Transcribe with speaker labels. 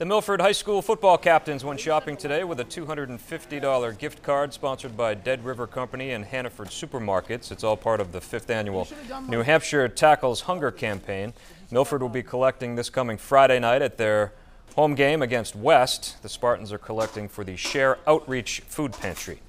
Speaker 1: The Milford High School football captains went shopping today with a $250 gift card sponsored by Dead River Company and Hannaford Supermarkets. It's all part of the fifth annual New Hampshire Tackles Hunger campaign. Milford will be collecting this coming Friday night at their home game against West. The Spartans are collecting for the Share Outreach Food Pantry.